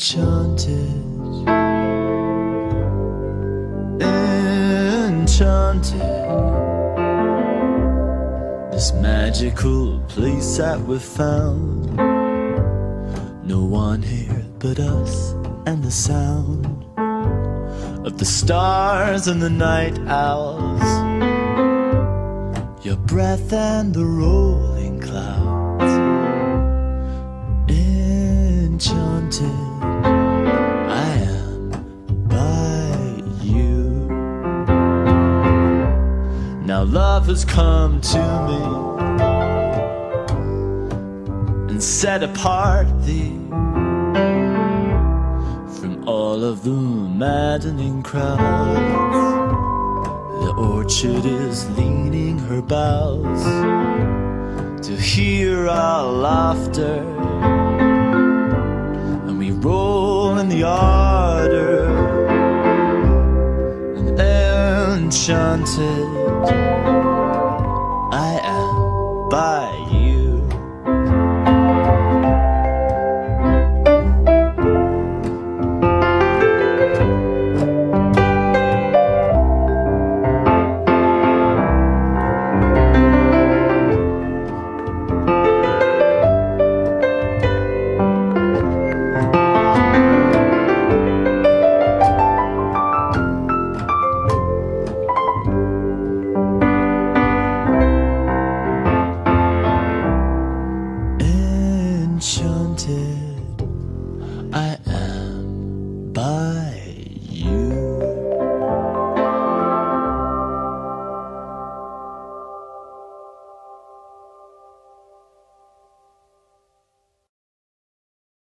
enchanted, enchanted. This magical place that we found. No one here but us and the sound of the stars and the night owls. Your breath and the rolling clouds. Now love has come to me and set apart thee from all of the maddening crowds. The orchard is leaning her boughs to hear our laughter, and we roll in the ardor enchanted. I am by you. I am by